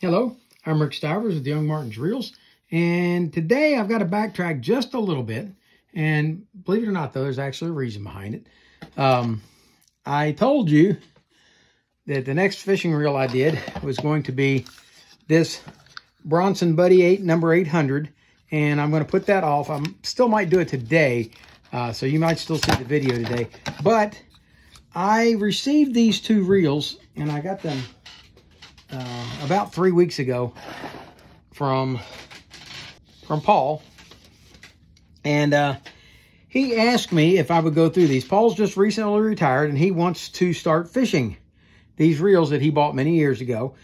Hello, I'm Rick Stivers with Young Martin's Reels, and today I've got to backtrack just a little bit, and believe it or not, though, there's actually a reason behind it. Um, I told you that the next fishing reel I did was going to be this Bronson Buddy 8 number 800, and I'm going to put that off. I still might do it today, uh, so you might still see the video today, but I received these two reels, and I got them uh, about three weeks ago from from Paul, and uh, he asked me if I would go through these. Paul's just recently retired, and he wants to start fishing these reels that he bought many years ago,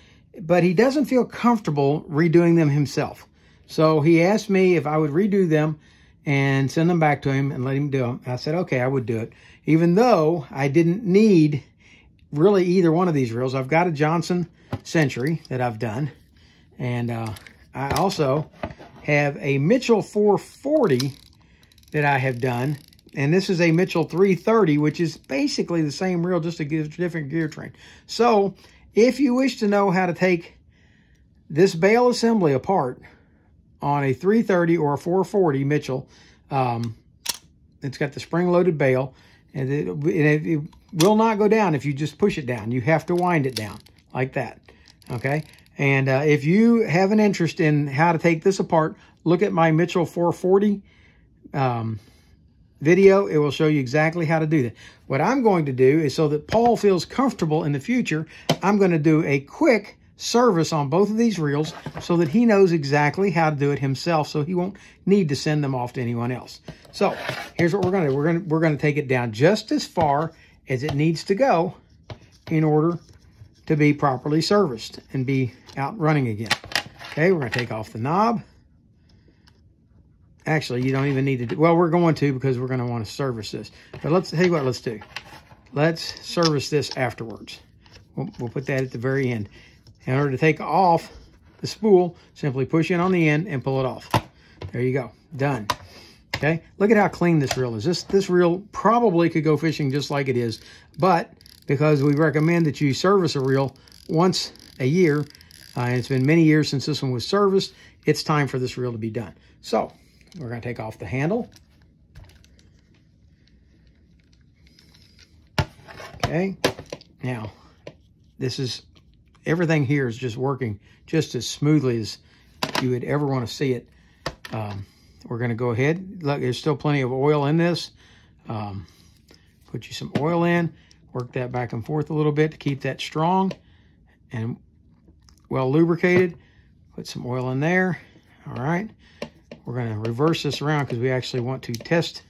but he doesn't feel comfortable redoing them himself. So he asked me if I would redo them and send them back to him and let him do them. I said, okay, I would do it. Even though I didn't need really either one of these reels. I've got a Johnson Century that I've done. And uh, I also have a Mitchell 440 that I have done. And this is a Mitchell 330, which is basically the same reel, just a different gear train. So if you wish to know how to take this bail assembly apart on a 330 or a 440 Mitchell, um, it's got the spring-loaded bail, and it, it, it will not go down if you just push it down. You have to wind it down like that, okay? And uh, if you have an interest in how to take this apart, look at my Mitchell 440 um, video. It will show you exactly how to do that. What I'm going to do is so that Paul feels comfortable in the future, I'm going to do a quick service on both of these reels so that he knows exactly how to do it himself so he won't need to send them off to anyone else. So here's what we're going to do. We're going to, we're going to take it down just as far as it needs to go in order to be properly serviced and be out running again. Okay, we're going to take off the knob. Actually, you don't even need to do, well, we're going to because we're going to want to service this. But let's, tell you what, let's do. Let's service this afterwards. We'll, we'll put that at the very end. In order to take off the spool, simply push in on the end and pull it off. There you go, done. Okay, look at how clean this reel is. This, this reel probably could go fishing just like it is, but because we recommend that you service a reel once a year, uh, and it's been many years since this one was serviced, it's time for this reel to be done. So, we're going to take off the handle. Okay, now, this is everything here is just working just as smoothly as you would ever want to see it. Um, we're going to go ahead. Look, there's still plenty of oil in this. Um, put you some oil in. Work that back and forth a little bit to keep that strong and well lubricated. Put some oil in there. All right. We're going to reverse this around because we actually want to test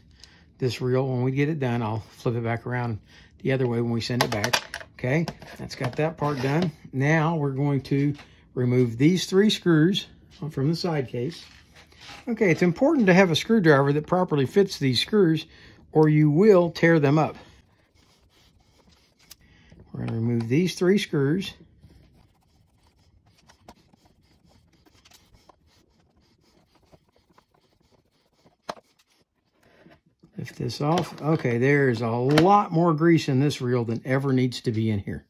this reel. When we get it done, I'll flip it back around the other way when we send it back. Okay, that's got that part done. Now we're going to remove these three screws from the side case. Okay, it's important to have a screwdriver that properly fits these screws or you will tear them up. We're going to remove these three screws. Lift this off. Okay, there's a lot more grease in this reel than ever needs to be in here.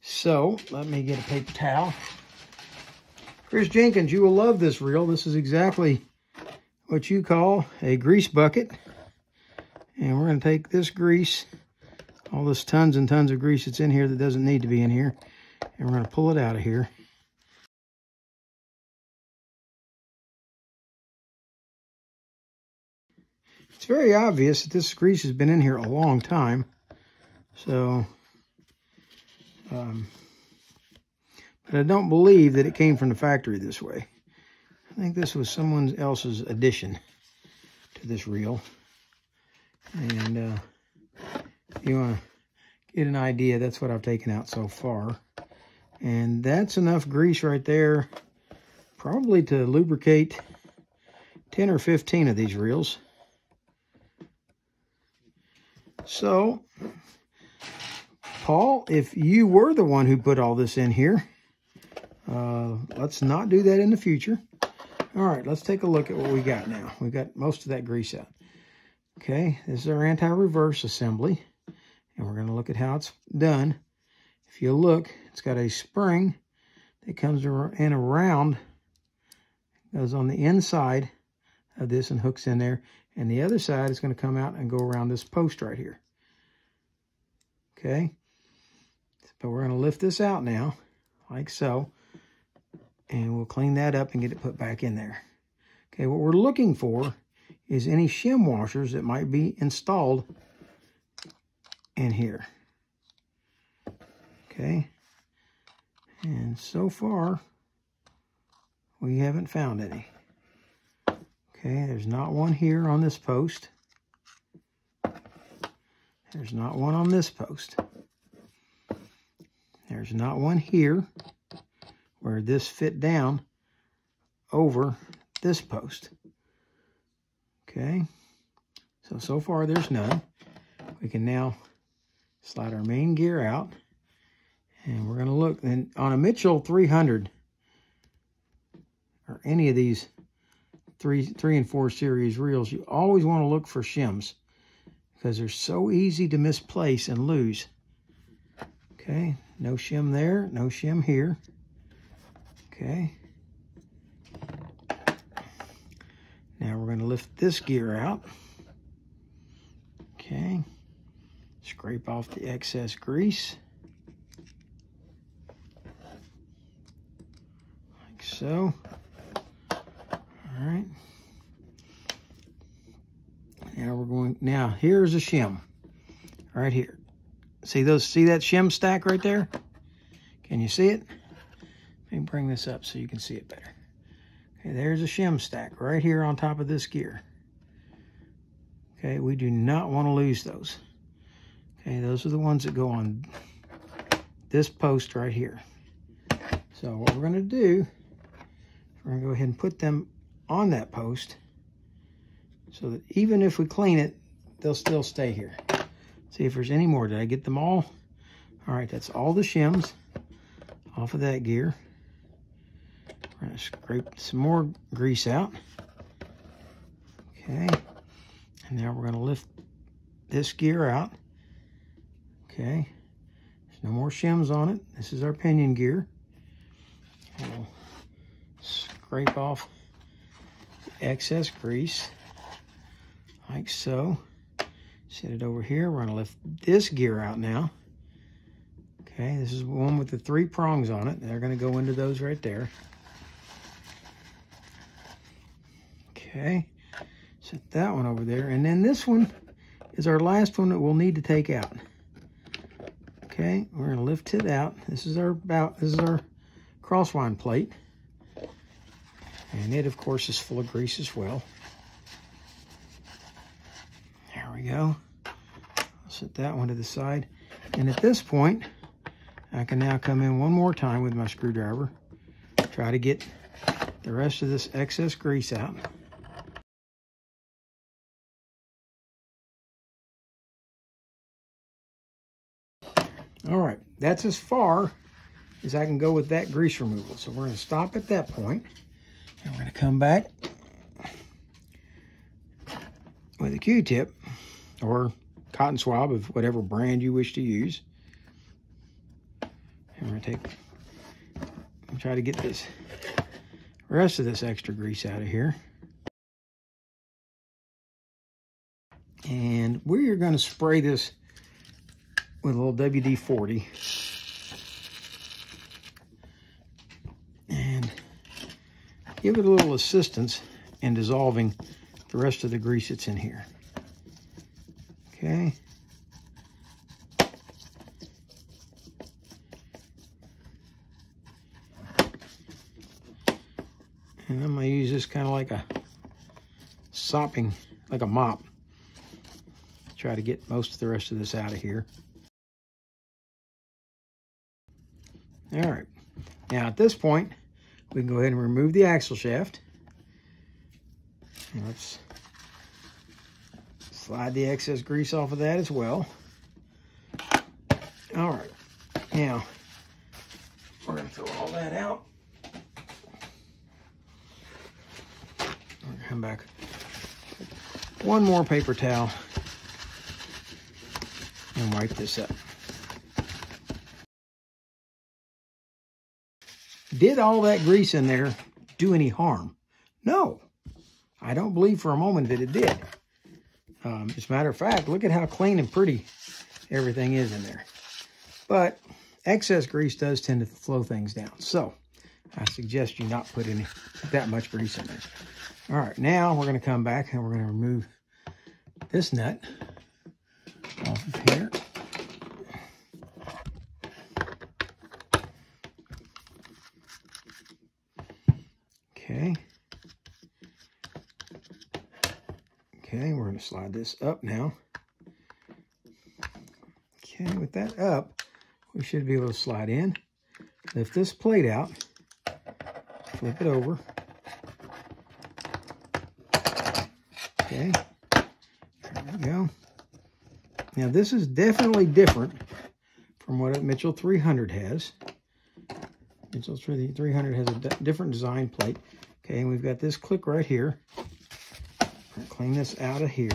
So, let me get a paper towel. Chris Jenkins, you will love this reel. This is exactly what you call a grease bucket. And we're going to take this grease, all this tons and tons of grease that's in here that doesn't need to be in here, and we're going to pull it out of here. It's very obvious that this grease has been in here a long time. So, um, but I don't believe that it came from the factory this way. I think this was someone else's addition to this reel. And uh, you want to get an idea, that's what I've taken out so far. And that's enough grease right there, probably to lubricate 10 or 15 of these reels. So, Paul, if you were the one who put all this in here, uh, let's not do that in the future. All right, let's take a look at what we got now. We got most of that grease out. Okay, this is our anti-reverse assembly, and we're going to look at how it's done. If you look, it's got a spring that comes in around, goes on the inside of this and hooks in there. And the other side is going to come out and go around this post right here. Okay. But we're going to lift this out now, like so. And we'll clean that up and get it put back in there. Okay, what we're looking for is any shim washers that might be installed in here. Okay. And so far, we haven't found any. Okay, there's not one here on this post. There's not one on this post. There's not one here where this fit down over this post. Okay, so, so far there's none. We can now slide our main gear out and we're going to look and on a Mitchell 300 or any of these three, three and four series reels, you always want to look for shims because they're so easy to misplace and lose. Okay, no shim there, no shim here. Okay. Now we're going to lift this gear out. Okay. Scrape off the excess grease. Like so. All right. Now we're going, now here's a shim right here. See those, see that shim stack right there? Can you see it? Let me bring this up so you can see it better. Okay, there's a shim stack right here on top of this gear. Okay, we do not want to lose those. Okay, those are the ones that go on this post right here. So what we're going to do, we're going to go ahead and put them on that post so that even if we clean it, they'll still stay here. See if there's any more. Did I get them all? All right, that's all the shims off of that gear. We're gonna scrape some more grease out. Okay, and now we're gonna lift this gear out. Okay, there's no more shims on it. This is our pinion gear. We'll scrape off excess grease like so. Set it over here. We're gonna lift this gear out now. Okay, this is one with the three prongs on it. They're gonna go into those right there. Okay, set that one over there. And then this one is our last one that we'll need to take out. Okay, we're gonna lift it out. This is our about this is our crosswind plate. And it, of course, is full of grease as well. There we go. I'll set that one to the side. And at this point, I can now come in one more time with my screwdriver, try to get the rest of this excess grease out. That's as far as I can go with that grease removal. So we're gonna stop at that point. And we're going to come back with a Q-tip or cotton swab of whatever brand you wish to use. And we're going to take and try to get this rest of this extra grease out of here. And we're going to spray this with a little WD-40. And give it a little assistance in dissolving the rest of the grease that's in here. Okay. And I'm going to use this kind of like a sopping, like a mop. Try to get most of the rest of this out of here. All right. Now at this point, we can go ahead and remove the axle shaft. let's slide the excess grease off of that as well. All right, now we're gonna throw all that out. Come back one more paper towel and wipe this up. Did all that grease in there do any harm? No. I don't believe for a moment that it did. Um, as a matter of fact, look at how clean and pretty everything is in there. But excess grease does tend to flow things down. So I suggest you not put any that much grease in there. All right, now we're going to come back and we're going to remove this nut off of here. Okay. Okay, we're going to slide this up now. Okay, with that up, we should be able to slide in. Lift this plate out, flip it over. Okay, there we go. Now this is definitely different from what a Mitchell 300 has. Mitchell 300 has a different design plate. Okay, and we've got this click right here. Clean this out of here.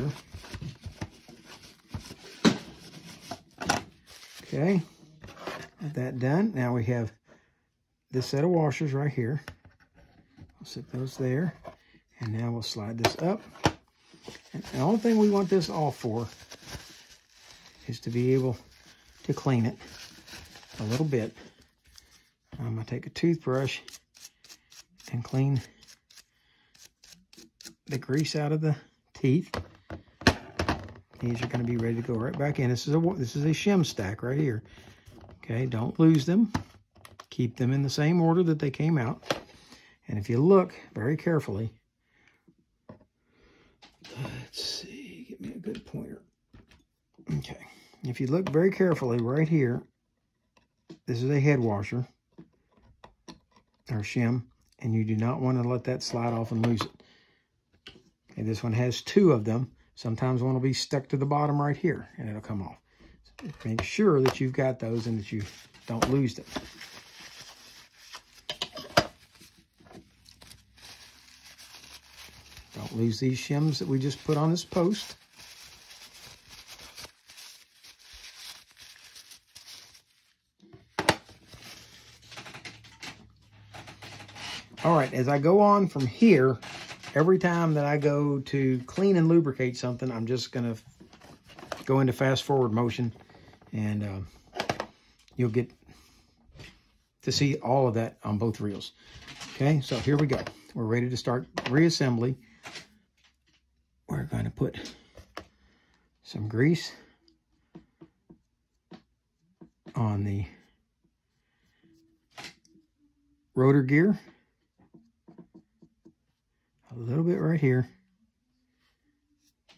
Okay, that done. Now we have this set of washers right here. I'll set those there. And now we'll slide this up. And the only thing we want this all for is to be able to clean it a little bit. I'm going to take a toothbrush and clean the grease out of the teeth. These are going to be ready to go right back in. This is a this is a shim stack right here. Okay, don't lose them. Keep them in the same order that they came out. And if you look very carefully, let's see, give me a good pointer. Okay, if you look very carefully right here, this is a head washer or shim, and you do not want to let that slide off and lose it. Okay, this one has two of them. Sometimes one will be stuck to the bottom right here, and it'll come off. So make sure that you've got those and that you don't lose them. Don't lose these shims that we just put on this post. All right, as I go on from here, every time that I go to clean and lubricate something, I'm just going to go into fast forward motion and uh, you'll get to see all of that on both reels. Okay, so here we go. We're ready to start reassembly. We're going to put some grease on the rotor gear a little bit right here.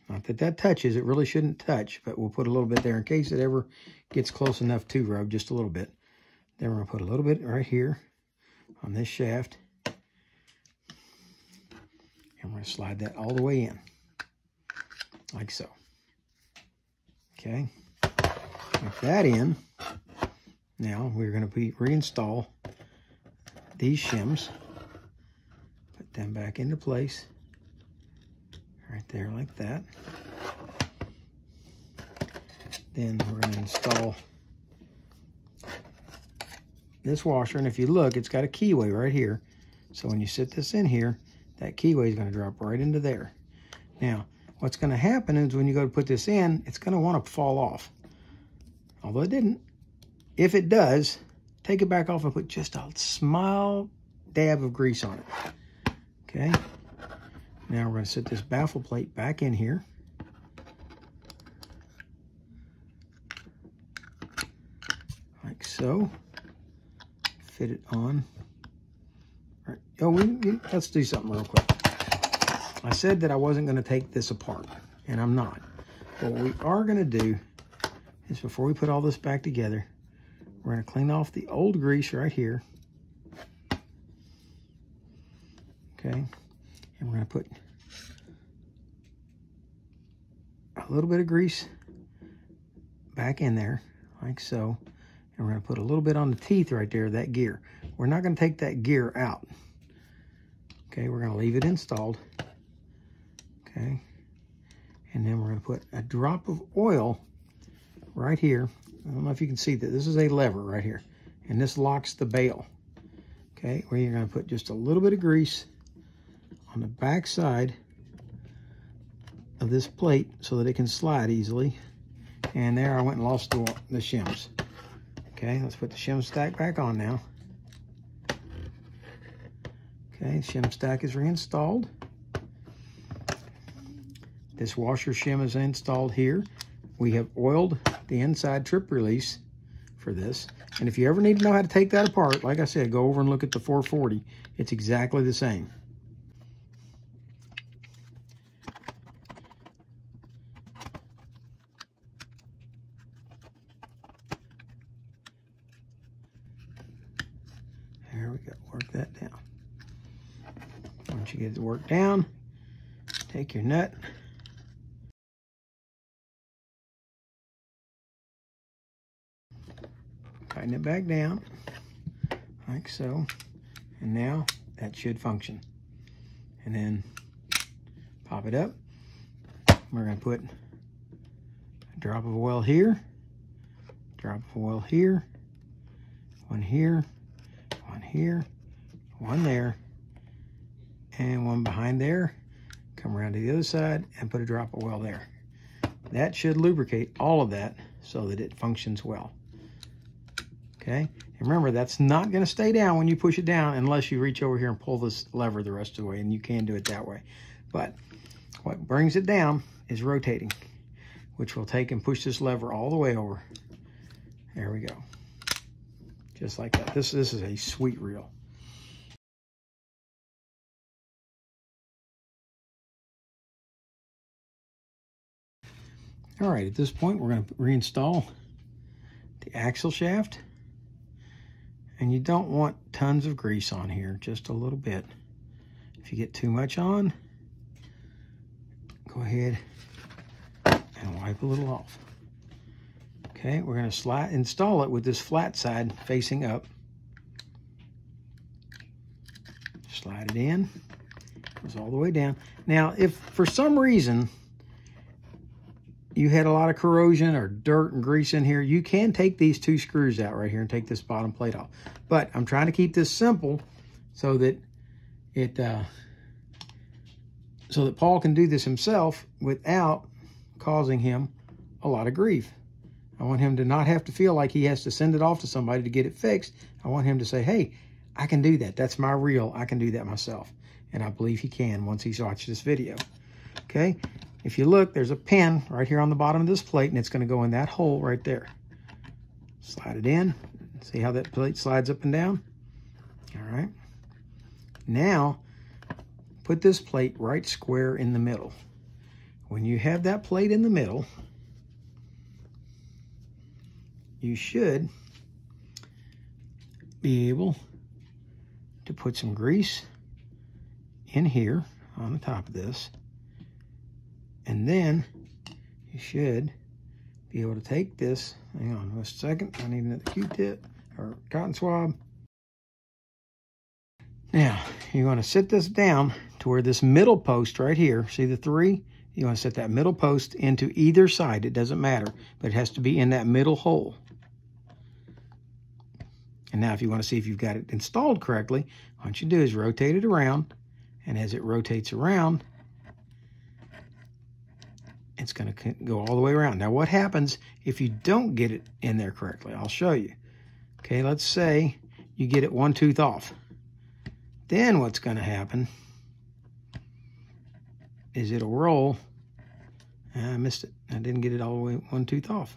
Not that that touches, it really shouldn't touch, but we'll put a little bit there in case it ever gets close enough to rub, just a little bit. Then we're to put a little bit right here on this shaft. And we're to slide that all the way in, like so. Okay, with that in, now we're going to be reinstall these shims them back into place. Right there like that. Then we're going to install this washer. And if you look, it's got a keyway right here. So when you sit this in here, that keyway is going to drop right into there. Now, what's going to happen is when you go to put this in, it's going to want to fall off. Although it didn't. If it does, take it back off and put just a small dab of grease on it. Okay. Now we're going to set this baffle plate back in here. Like so. Fit it on. All right. Oh, we, we, let's do something real quick. I said that I wasn't going to take this apart, and I'm not. But what we are going to do is before we put all this back together, we're going to clean off the old grease right here. Okay. And we're to put a little bit of grease back in there, like so. And we're to put a little bit on the teeth right there, that gear. We're not going to take that gear out. Okay, we're going to leave it installed. Okay. And then we're to put a drop of oil right here. I don't know if you can see that. This is a lever right here. And this locks the bail. Okay, where you're going to put just a little bit of grease on the back side of this plate so that it can slide easily. And there I went and lost the, the shims. Okay, let's put the shim stack back on now. Okay, shim stack is reinstalled. This washer shim is installed here. We have oiled the inside trip release for this. And if you ever need to know how to take that apart, like I said, go over and look at the 440. It's exactly the same. There we go, work that down. Worked down, take your nut, tighten it back down like so. And now that should function. And then pop it up. We're going to put a drop of oil here drop of oil here one here one here one there and one behind there come around to the other side and put a drop of oil there that should lubricate all of that so that it functions well okay? And remember, that's not gonna stay down when you push it down unless you reach over here and pull this lever the rest of the way, and you can do it that way. But what brings it down is rotating, which will take and push this lever all the way over. There we go. Just like that. This, this is a sweet reel. All right, at this point, we're going to reinstall the axle shaft. And you don't want tons of grease on here, just a little bit. If you get too much on, go ahead and wipe a little off. Okay, we're gonna slide, install it with this flat side facing up. Slide it in, goes all the way down. Now, if for some reason you had a lot of corrosion or dirt and grease in here, you can take these two screws out right here and take this bottom plate off. But I'm trying to keep this simple so that it uh, so that Paul can do this himself without causing him a lot of grief. I want him to not have to feel like he has to send it off to somebody to get it fixed. I want him to say, hey, I can do that. That's my reel. I can do that myself. And I believe he can once he's watched this video. Okay, if you look, there's a pin right here on the bottom of this plate, and it's going to go in that hole right there. Slide it in. See how that plate slides up and down? All right. Now, put this plate right square in the middle. When you have that plate in the middle, you should be able to put some grease in here on the top of this and then you should be able to take this, hang on just a second, I need another Q-tip or cotton swab. Now, you're gonna sit this down to where this middle post right here, see the three? You wanna set that middle post into either side, it doesn't matter, but it has to be in that middle hole. And now if you wanna see if you've got it installed correctly, what you do is rotate it around, and as it rotates around, it's going to go all the way around. Now, what happens if you don't get it in there correctly? I'll show you. Okay, let's say you get it one tooth off. Then what's going to happen is it'll roll. Ah, I missed it. I didn't get it all the way one tooth off.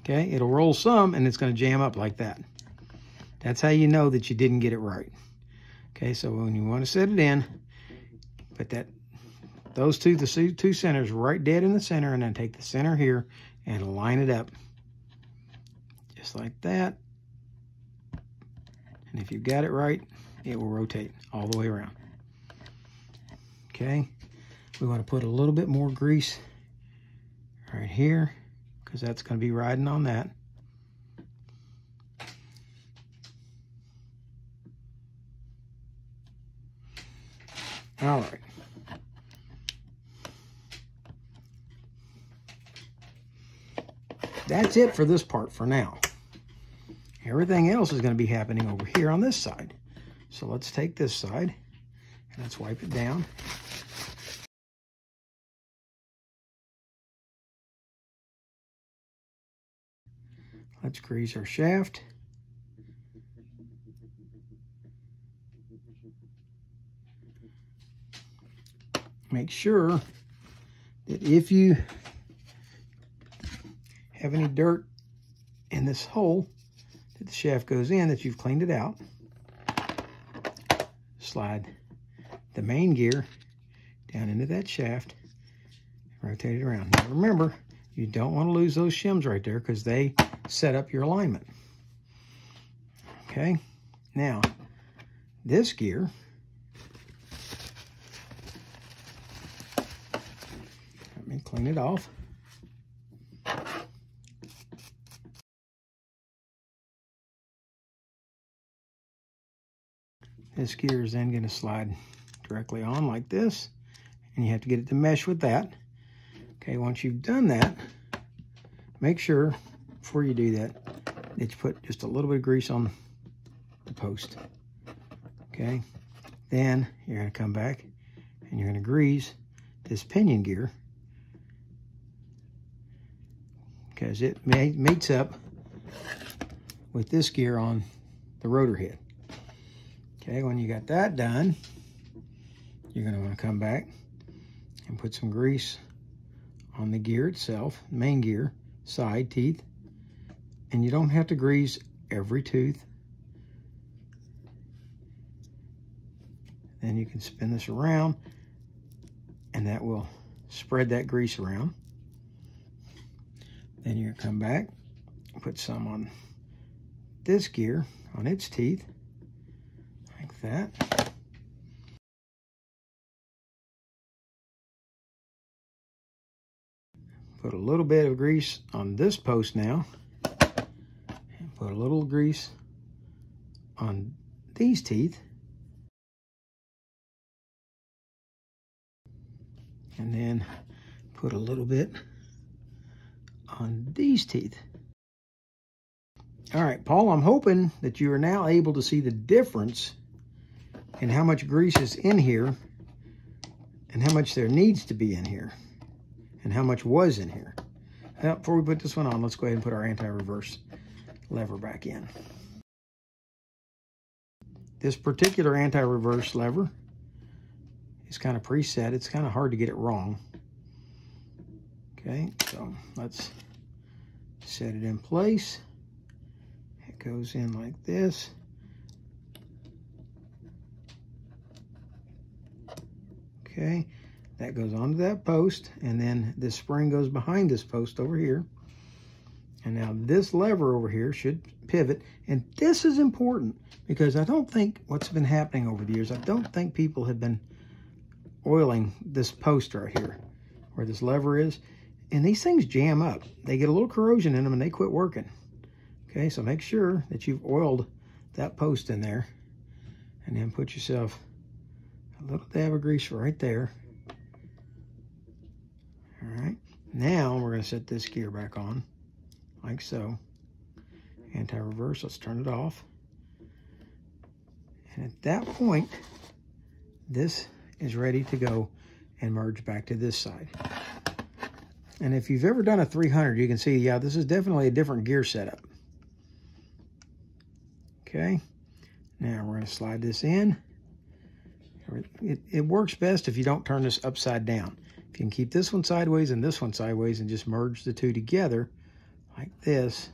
Okay, it'll roll some and it's going to jam up like that. That's how you know that you didn't get it right. Okay, so when you want to set it in, put that those two, the two centers right dead in the center, and then take the center here and line it up. Just like that. And if you've got it right, it will rotate all the way around. Okay, we want to put a little bit more grease right here because that's going to be riding on that. All right. That's it for this part for now. Everything else is going to be happening over here on this side. So let's take this side and let's wipe it down. Let's grease our shaft. Make sure that if you have any dirt in this hole that the shaft goes in, that you've cleaned it out. Slide the main gear down into that shaft, rotate it around. Now remember, you don't want to lose those shims right there because they set up your alignment. Okay, now this gear, let me clean it off. This gear is then going to slide directly on like this, and you have to get it to mesh with that. Okay, once you've done that, make sure before you do that that you put just a little bit of grease on the post. Okay, then you're going to come back and you're going to grease this pinion gear because it meets up with this gear on the rotor head. Okay, when you got that done, you're to want to come back and put some grease on the gear itself, main gear, side teeth. And you don't have to grease every tooth. Then you can spin this around and that will spread that grease around. Then you're gonna come back, put some on this gear, on its teeth, that. Put a little bit of grease on this post now. And put a little grease on these teeth. And then put a little bit on these teeth. All right, Paul, I'm hoping that you are now able to see the difference in how much grease is in here and how much there needs to be in here and how much was in here. Now, before we put this one on, let's go ahead and put our anti-reverse lever back in. This particular anti-reverse lever is kind of preset. It's kind of hard to get it wrong. Okay, so let's set it in place. It goes in like this. Okay, that goes onto that post, and then this spring goes behind this post over here. And now this lever over here should pivot. And this is important because I don't think what's been happening over the years, I don't think people have been oiling this post right here where this lever is. And these things jam up. They get a little corrosion in them and they quit working. Okay, so make sure that you've oiled that post in there and then put yourself a little dab of grease right there all right, now we're going to set this gear back on, like so. Anti-reverse, let's turn it off. And at that point, this is ready to go and merge back to this side. And if you've ever done a 300, you can see, yeah, this is definitely a different gear setup. Okay, now we're going to slide this in. It, it works best if you don't turn this upside down. If you can keep this one sideways and this one sideways and just merge the two together like this.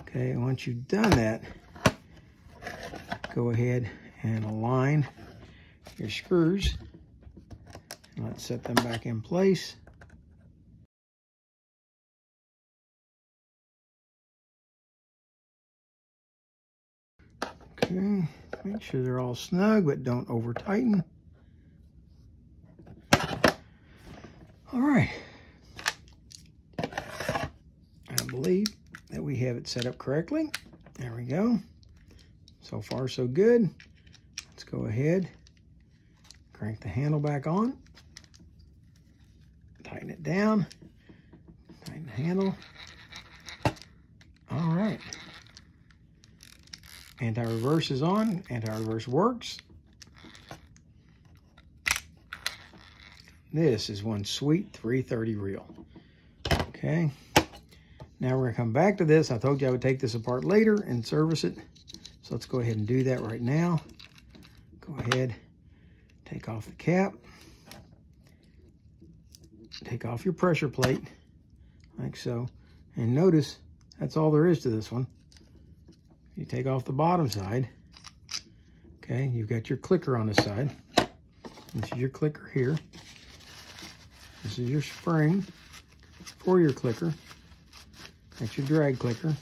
Okay, once you've done that, go ahead and align your screws. And let's set them back in place. Okay, make sure they're all snug, but don't over tighten. All right. I believe that we have it set up correctly. There we go. So far, so good. Let's go ahead, crank the handle back on, tighten it down, tighten the handle. All right. Anti-reverse is on. Anti-reverse works. This is one sweet 330 reel. Okay. Now we're going to come back to this. I told you I would take this apart later and service it. So let's go ahead and do that right now. Go ahead, take off the cap. Take off your pressure plate, like so. And notice, that's all there is to this one. You take off the bottom side. Okay, you've got your clicker on the side. This is your clicker here. This is your spring for your clicker. That's your drag clicker.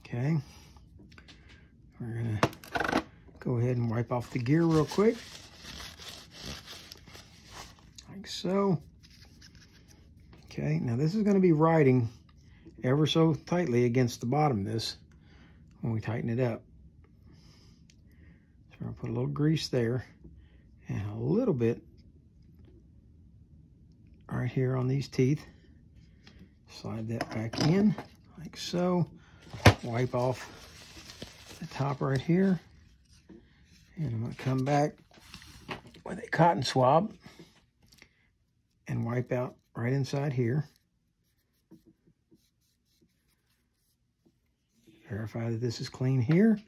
Okay. We're gonna go ahead and wipe off the gear real quick. Like so. Okay, now this is gonna be riding ever so tightly against the bottom of this when we tighten it up. So we're gonna put a little grease there and a little bit right here on these teeth. Slide that back in like so. Wipe off the top right here. And I'm gonna come back with a cotton swab and wipe out right inside here. Verify that this is clean here.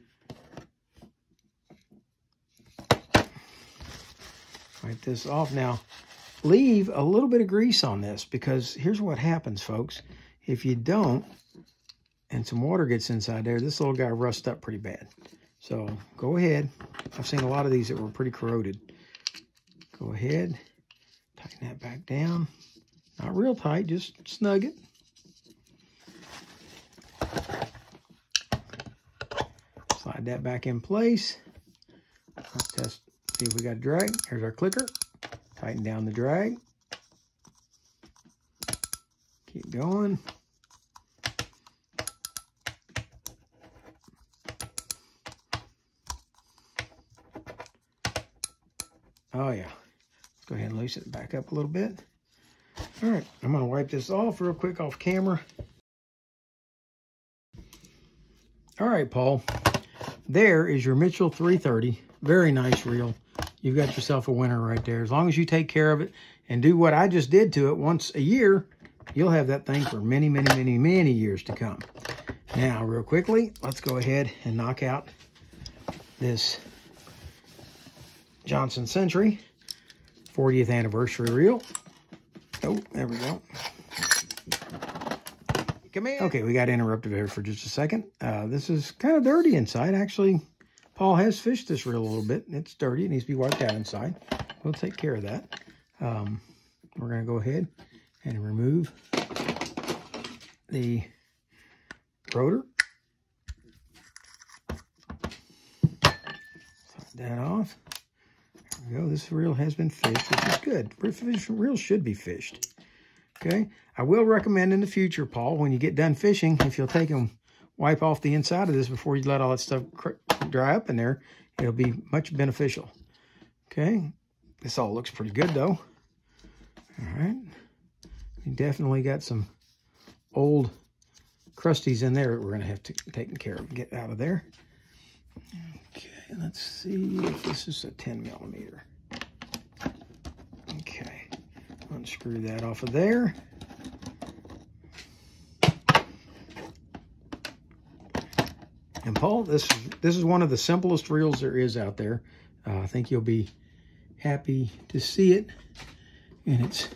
Wipe this off. Now, leave a little bit of grease on this because here's what happens, folks. If you don't, and some water gets inside there, this little guy rusts up pretty bad. So go ahead. I've seen a lot of these that were pretty corroded. Go ahead, tighten that back down. Not real tight, just snug it. Slide that back in place. Let's test, see if we got a drag. Here's our clicker. Tighten down the drag. Keep going. Oh yeah. Let's go ahead and loosen it back up a little bit. All right, I'm gonna wipe this off real quick off camera. All right, Paul. There is your Mitchell 330. Very nice reel. You've got yourself a winner right there. As long as you take care of it and do what I just did to it once a year, you'll have that thing for many, many, many, many years to come. Now, real quickly, let's go ahead and knock out this Johnson Century 40th anniversary reel. Oh, there we go. Come. Okay, we got interrupted here for just a second. Uh, this is kind of dirty inside. Actually, Paul has fished this reel a little bit. It's dirty. It needs to be wiped out inside. We'll take care of that. Um, we're going to go ahead and remove the rotor. Slide that off There we go. This reel has been fished, which is good. Fish reels should be fished. Okay. I will recommend in the future, Paul, when you get done fishing, if you'll take them, wipe off the inside of this before you let all that stuff dry up in there, it'll be much beneficial. Okay. This all looks pretty good, though. All right. We definitely got some old crusties in there that we're going to have to take care of get out of there. Okay, let's see if this is a 10 millimeter. Okay, unscrew that off of there. And Paul, this this is one of the simplest reels there is out there. Uh, I think you'll be happy to see it. And it's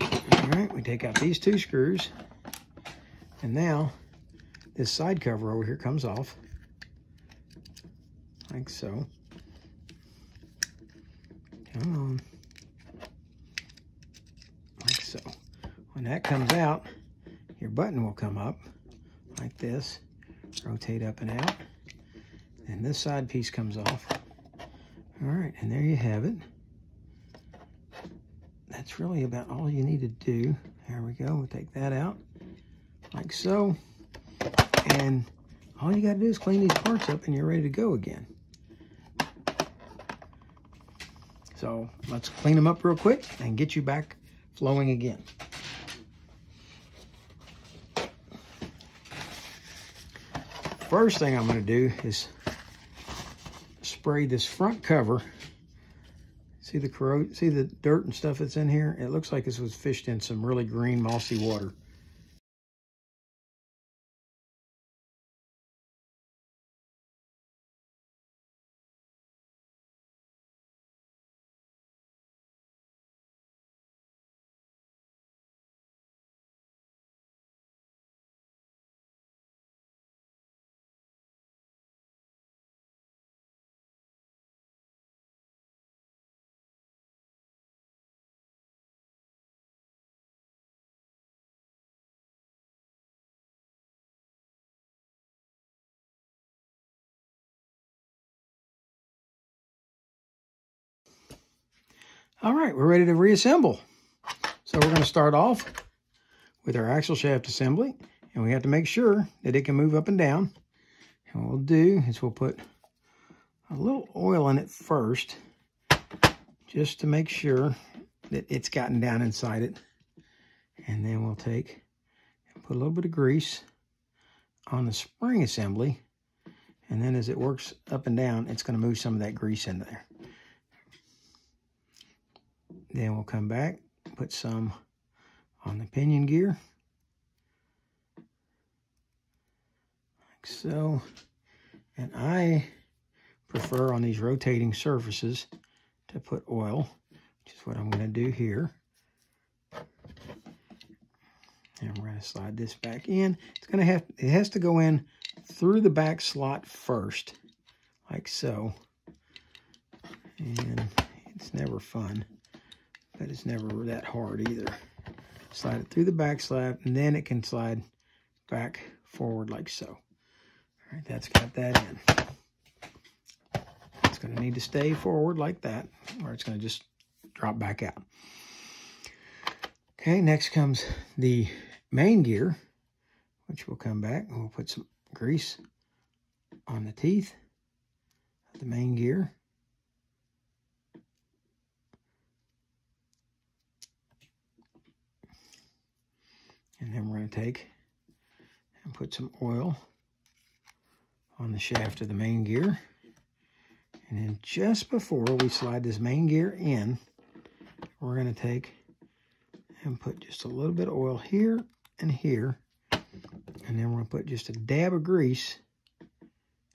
All right, we take out these two screws. And now this side cover over here comes off like so. Come on. Like so. When that comes out, your button will come up like this. Rotate up and out. And this side piece comes off. All right, and there you have it. That's really about all you need to do. There we go. We'll take that out like so. And all you got to do is clean these parts up and you're ready to go again. So let's clean them up real quick and get you back flowing again. First thing I'm going to do is spray this front cover. See the corrode, see the dirt and stuff that's in here? It looks like this was fished in some really green mossy water. All right, we're ready to reassemble. So we're going to start off with our axle shaft assembly, and we have to make sure that it can move up and down. And what we'll do is we'll put a little oil in it first, just to make sure that it's gotten down inside it. And then we'll take and put a little bit of grease on the spring assembly. And then as it works up and down, it's going to move some of that grease in there. Then we'll come back, put some on the pinion gear. Like so. And I prefer on these rotating surfaces to put oil, which is what I'm going to do here. And we're going to slide this back in. It's going to have, it has to go in through the back slot first, like so. And it's never fun but it's never that hard either. Slide it through the back slab, and then it can slide back forward like so. All right, that's got that in. It's going to need to stay forward like that, or it's going to just drop back out. Okay, next comes the main gear, which will come back. And we'll put some grease on the teeth of the main gear. And then we're going to take and put some oil on the shaft of the main gear. And then just before we slide this main gear in, we're going to take and put just a little bit of oil here and here. And then we're going to put just a dab of grease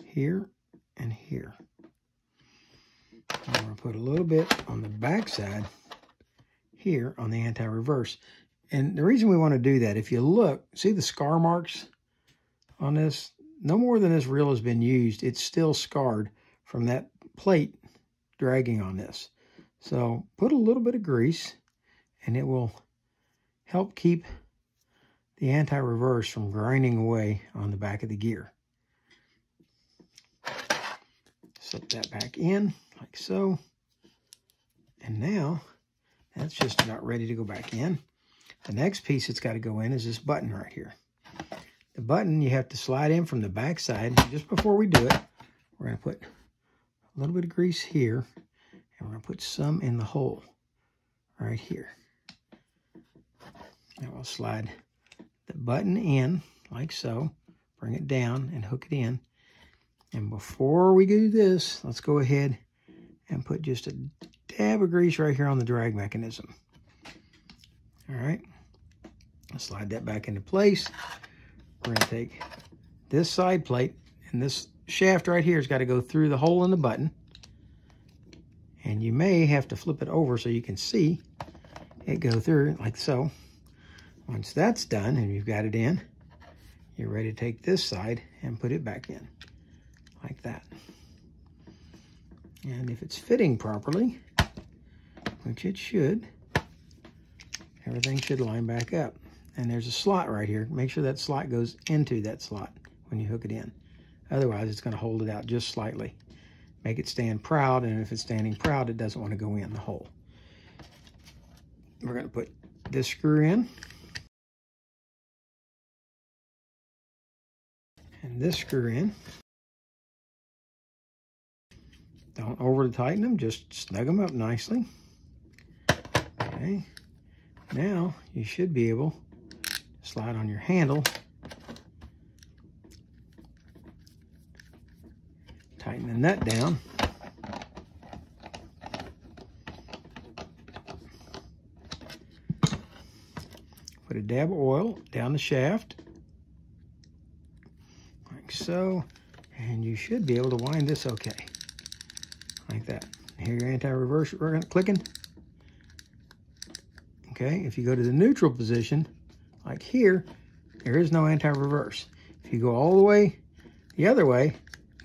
here and here. And we're going to put a little bit on the back side here on the anti-reverse. And the reason we want to do that, if you look, see the scar marks on this? No more than this reel has been used. It's still scarred from that plate dragging on this. So put a little bit of grease and it will help keep the anti-reverse from grinding away on the back of the gear. Slip that back in like so. And now that's just about ready to go back in. The next piece that's got to go in is this button right here. The button you have to slide in from the back side. Just before we do it, we're going to put a little bit of grease here, and we're going to put some in the hole right here. And we'll slide the button in like so, bring it down and hook it in. And before we do this, let's go ahead and put just a dab of grease right here on the drag mechanism. All right, slide that back into place. We're gonna take this side plate and this shaft right here has got to go through the hole in the button. And you may have to flip it over so you can see it go through like so. Once that's done and you've got it in, you're ready to take this side and put it back in like that. And if it's fitting properly, which it should, everything should line back up. And there's a slot right here. Make sure that slot goes into that slot when you hook it in. Otherwise, it's going to hold it out just slightly. Make it stand proud, and if it's standing proud, it doesn't want to go in the hole. We're going to put this screw in. And this screw in. Don't over tighten them, just snug them up nicely. Okay. Now you should be able to slide on your handle. Tighten the nut down. Put a dab of oil down the shaft, like so, and you should be able to wind this okay, like that. Hear your anti-reverse clicking? Okay, if you go to the neutral position, like here, there is no anti-reverse. If you go all the way the other way,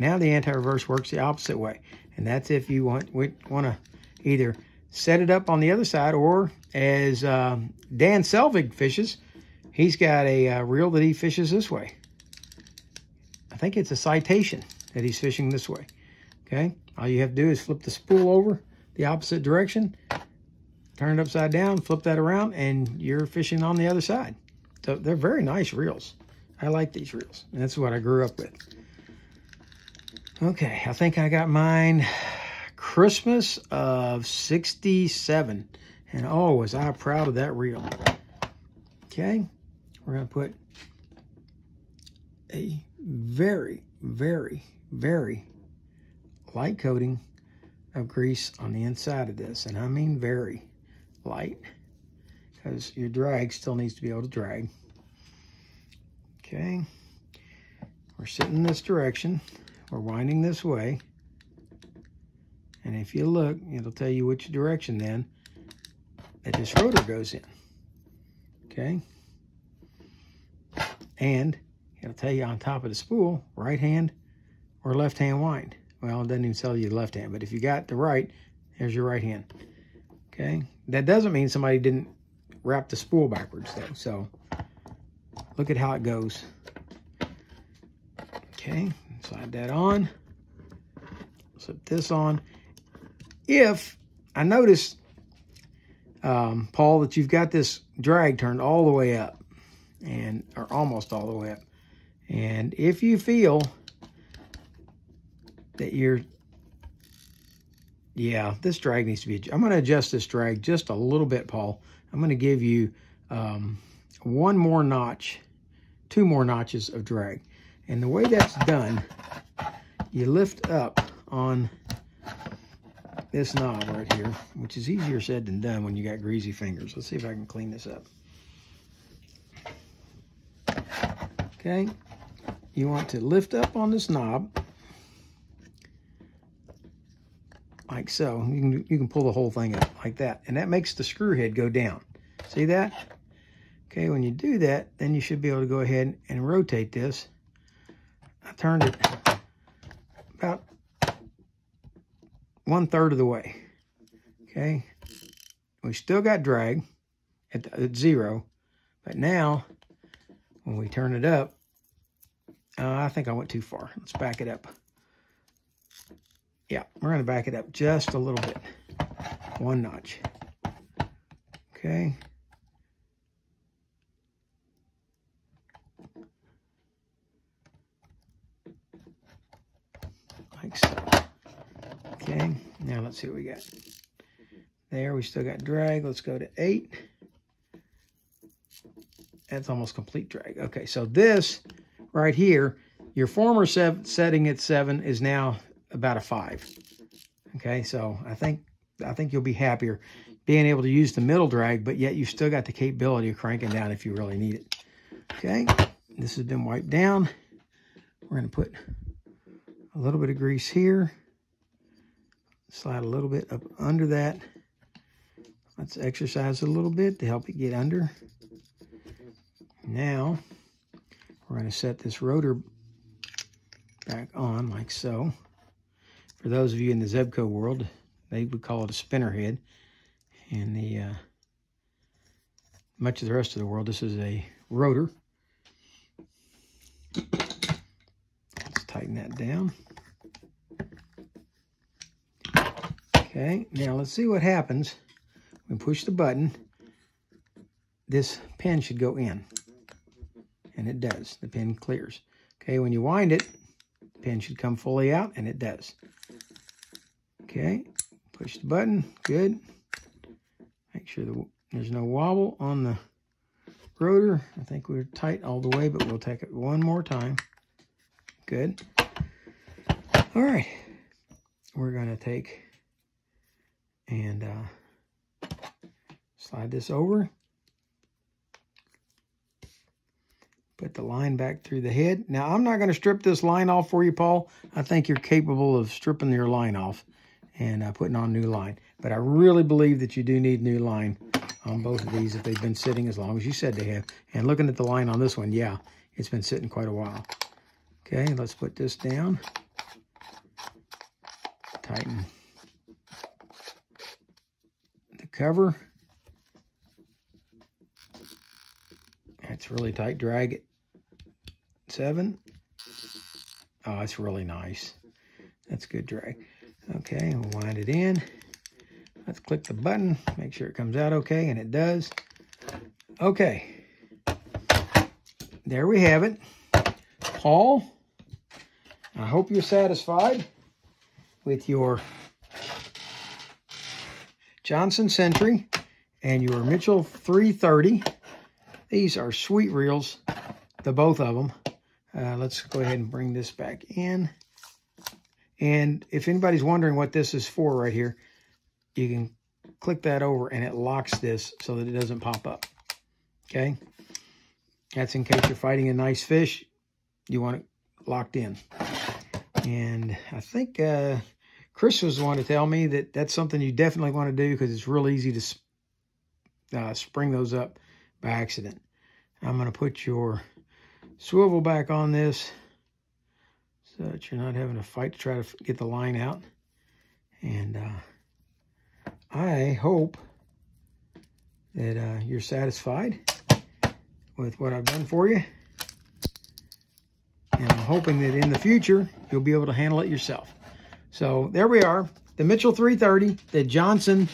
now the anti-reverse works the opposite way. And that's if you want, want to either set it up on the other side or as um, Dan Selvig fishes, he's got a uh, reel that he fishes this way. I think it's a citation that he's fishing this way. Okay, all you have to do is flip the spool over the opposite direction, turn it upside down, flip that around, and you're fishing on the other side. So they're very nice reels. I like these reels. That's what I grew up with. Okay, I think I got mine Christmas of 67. And oh, was I proud of that reel. Okay, we're going to put a very, very, very light coating of grease on the inside of this. And I mean very light because your drag still needs to be able to drag. Okay, we're sitting this direction. We're winding this way. And if you look, it'll tell you which direction then that this rotor goes in. Okay? And it'll tell you on top of the spool, right hand or left hand wind. Well, it doesn't even tell you the left hand, but if you got the right, there's your right hand. Okay? That doesn't mean somebody didn't wrap the spool backwards though. So look at how it goes. Okay, slide that on. Slip this on. If I notice, um, Paul, that you've got this drag turned all the way up and or almost all the way up. And if you feel that you're yeah, this drag needs to be, I'm going to adjust this drag just a little bit, Paul. I'm going to give you um, one more notch, two more notches of drag. And the way that's done, you lift up on this knob right here, which is easier said than done when you got greasy fingers. Let's see if I can clean this up. Okay, you want to lift up on this knob like so. You can, you can pull the whole thing up like that. And that makes the screw head go down. See that? Okay, when you do that, then you should be able to go ahead and rotate this. I turned it about one third of the way. Okay. We still got drag at, the, at zero, but now when we turn it up, uh, I think I went too far. Let's back it up. Yeah, we're going to back it up just a little bit. One notch. Okay. Like so. Okay, now let's see what we got. There, we still got drag. Let's go to eight. That's almost complete drag. Okay, so this right here, your former setting at seven is now about a five. Okay, so I think I think you'll be happier being able to use the middle drag, but yet you've still got the capability of cranking down if you really need it. Okay, this has been wiped down. We're going to put a little bit of grease here. Slide a little bit up under that. Let's exercise a little bit to help it get under. Now, we're going to set this rotor back on like so. For those of you in the Zebco world, they would call it a spinner head. And the uh, much of the rest of the world, this is a rotor. Let's tighten that down. Okay, now let's see what happens. We push the button. This pin should go in. And it does. The pin clears. Okay, when you wind it, the pin should come fully out, and it does. Okay, push the button. Good. Make sure the There's no wobble on the rotor. I think we're tight all the way, but we'll take it one more time. Good. All right. We're going to take and uh, slide this over. Put the line back through the head. Now, I'm not going to strip this line off for you, Paul. I think you're capable of stripping your line off and uh, putting on new line. But I really believe that you do need new line on both of these if they've been sitting as long as you said they have. And looking at the line on this one, yeah, it's been sitting quite a while. Okay, let's put this down. Tighten the cover. It's really tight. Drag it. Seven. Oh, it's really nice. That's good drag. Okay, we'll wind it in. Let's click the button, make sure it comes out okay, and it does. Okay. There we have it. Paul, I hope you're satisfied with your Johnson Century and your Mitchell 330. These are sweet reels, the both of them. Uh, let's go ahead and bring this back in. And if anybody's wondering what this is for right here, you can click that over and it locks this so that it doesn't pop up. Okay. That's in case you're fighting a nice fish. You want it locked in. And I think uh, Chris was the one to tell me that that's something you definitely want to do because it's real easy to uh, spring those up by accident. I'm going to put your swivel back on this so that you're not having to fight to try to get the line out. And uh, I hope that uh, you're satisfied with what I've done for you. And I'm hoping that in the future, you'll be able to handle it yourself. So there we are, the Mitchell 330, the Johnson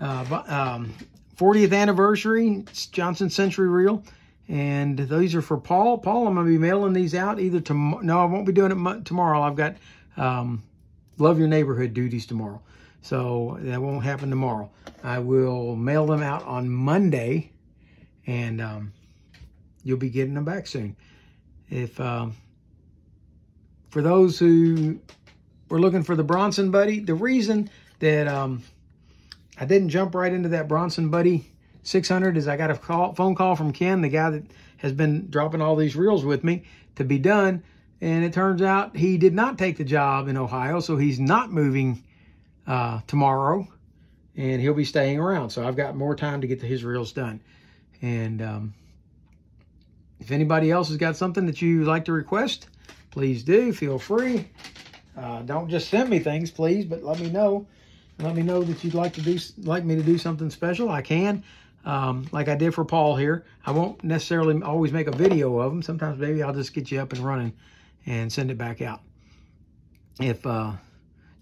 uh, um, 40th anniversary Johnson Century Reel. And these are for Paul. Paul, I'm going to be mailing these out either tomorrow. No, I won't be doing it tomorrow. I've got um, Love Your Neighborhood duties tomorrow. So that won't happen tomorrow. I will mail them out on Monday. And um, you'll be getting them back soon. If um, For those who were looking for the Bronson Buddy, the reason that um, I didn't jump right into that Bronson Buddy 600 is I got a call, phone call from Ken, the guy that has been dropping all these reels with me to be done. And it turns out he did not take the job in Ohio, so he's not moving uh, tomorrow, and he'll be staying around. So I've got more time to get his reels done. And um, if anybody else has got something that you'd like to request, please do. Feel free. Uh, don't just send me things, please, but let me know. Let me know that you'd like to do like me to do something special. I can um, like I did for Paul here. I won't necessarily always make a video of them. Sometimes maybe I'll just get you up and running and send it back out. If uh,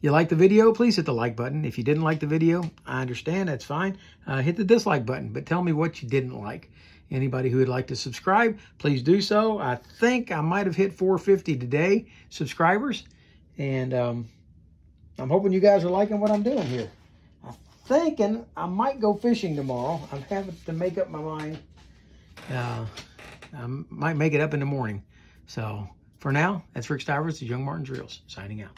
you like the video, please hit the like button. If you didn't like the video, I understand. That's fine. Uh, hit the dislike button, but tell me what you didn't like. Anybody who would like to subscribe, please do so. I think I might have hit 450 today subscribers. And um, I'm hoping you guys are liking what I'm doing here thinking I might go fishing tomorrow. I'm having to make up my mind. Uh, I might make it up in the morning. So for now, that's Rick Stivers, the Young Martin's Reels, signing out.